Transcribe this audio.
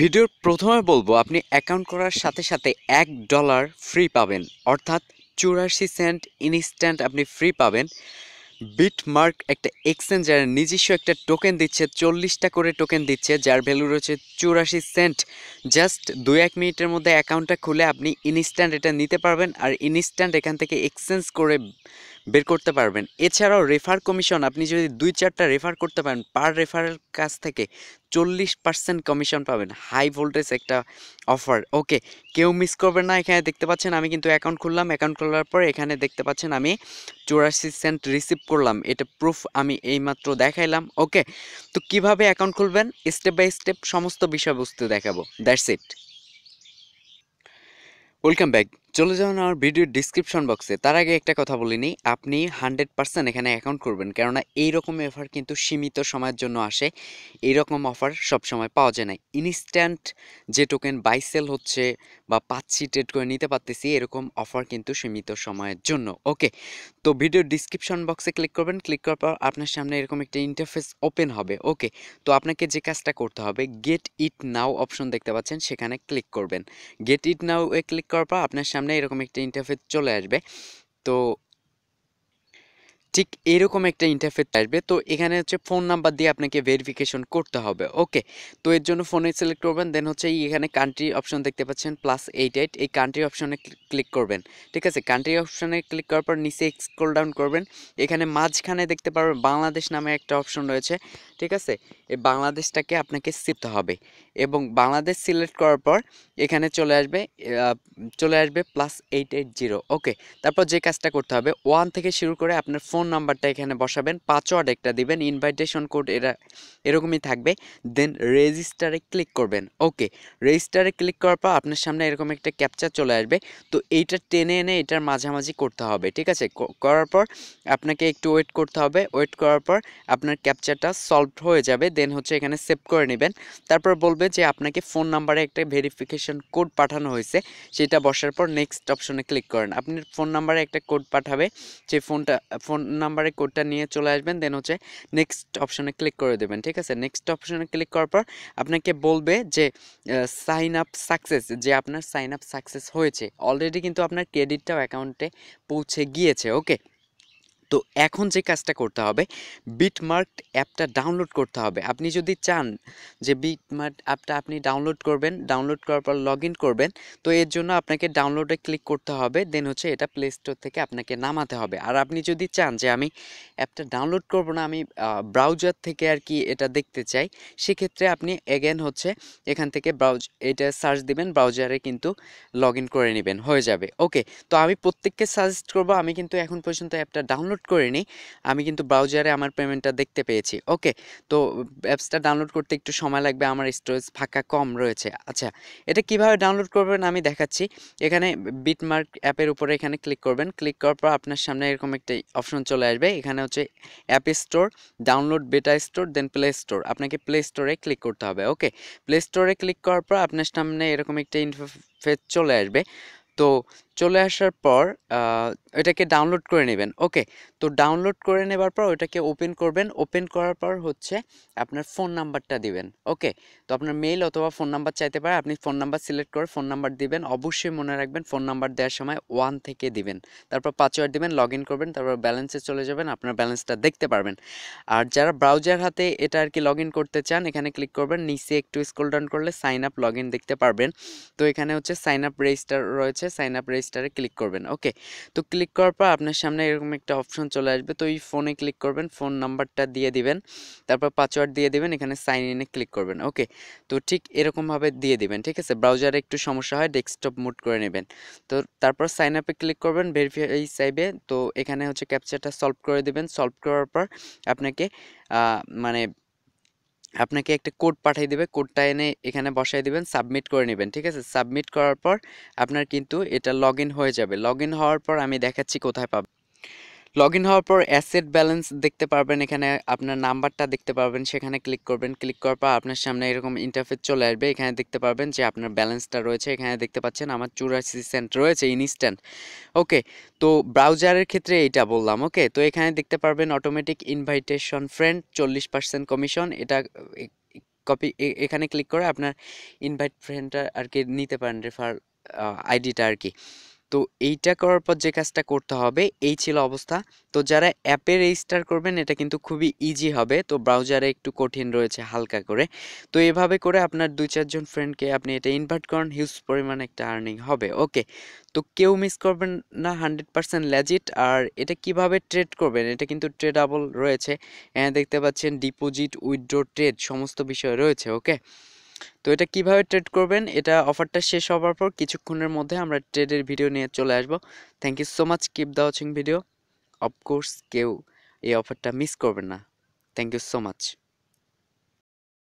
ভিডিওর প্রথমে বলব, আপনি অ্যাকাউন্ট করার সাথে সাথে এক ডলার ফ্রি পাবেন। অর্থাৎ চুরাশি সেন্ট ইনস্ট্যান্ট আপনি ফ্রি পাবেন। বিটমার্ক একটা এক্সচেঞ্জ যার নিজস্ব একটা টোকেন দিচ্ছে, চল্লিশটা করে টোকেন দিচ্ছে, যার ভ্যালু রয়েছে চুরাশি সেন্ট জাস্ট দু এক মিনিটের মধ্যে অ্যাকাউন্টটা খুলে আপনি ইনস্ট্যান্ট এটা নিতে পারবেন। আর ইনস্ট্যান্ট এখান থেকে এক্সচেঞ্জ করে বের করতে পারবেন। এছাড়াও রেফার কমিশন আপনি যদি দুই চারটা রেফার করতে পারেন পার রেফারের কাছ থেকে চল্লিশ পার্সেন্ট কমিশন পাবেন। হাই ভোল্টেজ একটা অফার ওকে কেউ মিস করবেন না, এখানে দেখতে পাচ্ছেন আমি কিন্তু অ্যাকাউন্ট খুললাম। অ্যাকাউন্ট খোলার পর এখানে দেখতে পাচ্ছেন আমি চুরাশি সেন্ট রিসিভ করলাম। এটা প্রুফ আমি এইমাত্র দেখাইলাম। ওকে তো কীভাবে অ্যাকাউন্ট খুলবেন? স্টেপ বাই স্টেপ সমস্ত বিষয়বস্তু দেখাবো। দ্যাটস ইট ওয়েলকাম ব্যাক চলে যাবেন আমার ভিডিওর ডিসক্রিপশন বক্সে তার আগে একটা কথা বলিনি আপনি হান্ড্রেড পার্সেন্ট এখানে অ্যাকাউন্ট করবেন, কেননা এইরকম অফার কিন্তু সীমিত সময়ের জন্য আসে। এইরকম অফার সবসময় পাওয়া যায় না। ইনস্ট্যান্ট যে টোকেন বাই সেল হচ্ছে বা পাচ্ছি ট্রেড করে নিতে পারতেছি, এরকম অফার কিন্তু সীমিত সময়ের জন্য। ওকে তো ভিডিওর ডিসক্রিপশন বক্সে ক্লিক করবেন। ক্লিক করার পর আপনার সামনে এরকম একটা ইন্টারফেস ওপেন হবে। ওকে তো আপনাকে যে কাজটা করতে হবে গেট ইট নাও অপশন দেখতে পাচ্ছেন, সেখানে ক্লিক করবেন। Get it now A click করার পর আপনার সামনে এরকম একটা ইন্টারফেস চলে আসবে। তো ঠিক এরকম একটা ইন্টারফেস আসবে। তো এখানে হচ্ছে ফোন নাম্বার দিয়ে আপনাকে ভেরিফিকেশন করতে হবে ওকে তো এর জন্য ফোনে সিলেক্ট করবেন দেন হচ্ছে এখানে কান্ট্রি অপশন দেখতে পাচ্ছেন প্লাস এইট এইট এই কান্ট্রি অপশনে ক্লিক করবেন, ঠিক আছে? কান্ট্রি অপশনে ক্লিক করার পর নিচে স্ক্রল ডাউন করবেন, এখানে মাঝখানে দেখতে পারবেন বাংলাদেশ নামে একটা অপশন রয়েছে, ঠিক আছে? এই বাংলাদেশটাকে আপনাকে সিপতে হবে, এবং বাংলাদেশ সিলেক্ট করার পর এখানে চলে আসবে চলে আসবে plus eight eight zero okay তারপর যে কাজটা করতে হবে ওয়ান থেকে শুরু করে আপনার ফোন নাম্বারটা এখানে বসাবেন পাসওয়ার্ড একটা দিবেন ইনভাইটেশন কোড এরা এরকমই থাকবে দেন রেজিস্টারে ক্লিক করবেন ওকে রেজিস্টারে ক্লিক করার পর আপনার সামনে এরকম একটা ক্যাপচার চলে আসবে, তো এইটা টেনে এনে এটার মাঝামাঝি করতে হবে, ঠিক আছে? করার পর আপনাকে একটু ওয়েট করতে হবে ওয়েট করার পর আপনার ক্যাপচারটা সলভ হয়ে যাবে দেন হচ্ছে এখানে সেভ করে নেবেন, তারপর বলবে যে আপনাকে ফোন নাম্বারে একটা ভেরিফিকেশন কোড পাঠানো হয়েছে, সেটা বসার পর নেক্সট অপশনে ক্লিক করেন আপনি ফোন নাম্বারে একটা কোড পাঠাবে সেই ফোনটা ফোন নাম্বারে কোডটা নিয়ে চলে আসবেন দেন হচ্ছে নেক্সট অপশনে ক্লিক করে দেবেন, ঠিক আছে? নেক্সট অপশনে ক্লিক করার পর আপনাকে বলবে যে সাইন আপ সাকসেস যে আপনার সাইন আপ সাকসেস হয়েছে। অলরেডি কিন্তু আপনার ক্রেডিটটাও অ্যাকাউন্টে পৌঁছে গিয়েছে ওকে তো এখন যে কাজটা করতে হবে বিটমার্ক অ্যাপটা ডাউনলোড করতে হবে। আপনি যদি চান যে বিটমার্ক অ্যাপটা আপনি ডাউনলোড করবেন ডাউনলোড করার পর লগ করবেন, তো এর জন্য আপনাকে ডাউনলোডে ক্লিক করতে হবে দেন হচ্ছে এটা প্লে স্টোর থেকে আপনাকে নামাতে হবে। আর আপনি যদি চান যে আমি অ্যাপটা ডাউনলোড করব না, আমি ব্রাউজার থেকে আর কি এটা দেখতে চাই, সেক্ষেত্রে আপনি এগেন হচ্ছে এখান থেকে ব্রাউজ এটা সার্চ দিবেন ব্রাউজারে কিন্তু লগ করে নেবেন, হয়ে যাবে। ওকে তো আমি প্রত্যেককে সাজেস্ট করব, আমি কিন্তু এখন পর্যন্ত অ্যাপটা ডাউনলোড ডাউনলোড করিনি। আমি কিন্তু ব্রাউজারে আমার পেমেন্টটা দেখতে পেয়েছি। ওকে, তো অ্যাপসটা ডাউনলোড করতে একটু সময় লাগবে। আমার স্টোরেজ ফাঁকা কম রয়েছে। আচ্ছা এটা কীভাবে ডাউনলোড করবেন আমি দেখাচ্ছি। এখানে বিটমার্ক অ্যাপের উপরে এখানে ক্লিক করবেন। ক্লিক করার পর আপনার সামনে এরকম একটা অপশন চলে আসবে। এখানে হচ্ছে app store, download beta store then play store আপনাকে প্লে স্টোরে ক্লিক করতে হবে। ওকে প্লে স্টোরে ক্লিক করার পর আপনার সামনে এরকম একটা ইনফেস চলে আসবে। তো চলে আসার পর এটাকে ডাউনলোড করে নেবেন। ওকে, তো ডাউনলোড করে নেবার পর ওটাকে ওপেন করবেন। ওপেন করার পর হচ্ছে আপনার ফোন নাম্বারটা দিবেন। ওকে, তো আপনার মেইল অথবা ফোন নাম্বার চাইতে পারে, আপনি ফোন নাম্বার সিলেক্ট করে ফোন নাম্বার দিবেন। অবশ্যই মনে রাখবেন ফোন নাম্বার দেওয়ার সময় ওয়ান থেকে দিবেন। তারপর পাসওয়ার্ড দিবেন লগ ইন করবেন, তারপর ব্যালেন্সে চলে যাবেন, আপনার ব্যালেন্সটা দেখতে পারবেন। আর যারা ব্রাউজার হাতে এটা আর কি লগ ইন করতে চান, এখানে ক্লিক করবেন, নিচে একটু স্ক্রল ডাউন করলে সাইন আপ লগ ইন দেখতে পারবেন। তো এখানে হচ্ছে সাইন আপ রেজিস্টার রয়েছে সাইন আপ রেজিস্টারে ক্লিক করবেন। ওকে তো ক্লিক করার পর আপনার সামনে এরকম একটা অপশন চলে আসবে। তো এই ফোনে ক্লিক করবেন ফোন নাম্বারটা দিয়ে দিবেন, তারপর পাসওয়ার্ড দিয়ে দিবেন, এখানে সাইন ইনে ক্লিক করবেন। ওকে তো ঠিক এরকমভাবে দিয়ে দিবেন, ঠিক আছে? ব্রাউজারে একটু সমস্যা হয় ডেস্কটপ মুড করে নেবেন। তো তারপর সাইন আপে ক্লিক করবেন ভেরিফাই চাইবে তো এখানে হচ্ছে ক্যাপচারটা সলভ করে দিবেন। সলভ করার পর আপনাকে মানে আপনাকে একটা কোড পাঠিয়ে দেবে, কোডটা এনে এখানে বসাই দিবেন, সাবমিট করে নেবেন, ঠিক আছে? সাবমিট করার পর আপনার কিন্তু এটা লগ হয়ে যাবে। লগ হওয়ার পর আমি দেখাচ্ছি কোথায় পাবেন। লগ ইন হওয়ার পর অ্যাসেট ব্যালেন্স দেখতে পারবেন এখানে, আপনার নাম্বারটা দেখতে পারবেন, সেখানে ক্লিক করবেন। ক্লিক করার পর আপনার সামনে এরকম ইন্টারফেস চলে আসবে। এখানে দেখতে পারবেন যে আপনার ব্যালেন্সটা রয়েছে। এখানে দেখতে পাচ্ছেন আমার চুরাশি সেন্ট রয়েছে ইনস্ট্যান্ট ওকে তো ব্রাউজারের ক্ষেত্রে এইটা বললাম ওকে তো এখানে দেখতে পারবেন অটোমেটিক ইনভাইটেশন ফ্রেন্ড চল্লিশ পার্সেন্ট কমিশন এটা কপি এখানে ক্লিক করে আপনার ইনভাইট ফ্রেন্ডটা আর কি নিতে পারেন রেফার আইডিটা আর কি তো এইটা করার পর যে কাজটা করতে হবে, এই ছিল অবস্থা। তো যারা অ্যাপে রেজিস্টার করবেন, এটা কিন্তু খুবই ইজি হবে। তো ব্রাউজারে একটু কঠিন রয়েছে হালকা করে। তো এভাবে করে আপনার দুই চারজন ফ্রেন্ডকে আপনি এটা ইনভার্ট করেন হিউজ পরিমাণ একটা আর্নিং হবে। ওকে তো কেউ মিস করবেন না হান্ড্রেড পার্সেন্ট ল্যাজিট আর এটা কীভাবে ট্রেড করবেন, এটা কিন্তু ট্রেডাবল রয়েছে। দেখতে পাচ্ছেন ডিপোজিট উইথড্র ট্রেড সমস্ত বিষয় রয়েছে ওকে তো এটা কীভাবে ট্রেড করবেন? এটা অফারটা শেষ হওয়ার পর কিছুক্ষণের মধ্যে আমরা ট্রেডের ভিডিও নিয়ে চলে আসব। Thank you so much keep the watching video of course কেউ এই অফারটা মিস করবেন না। Thank you so much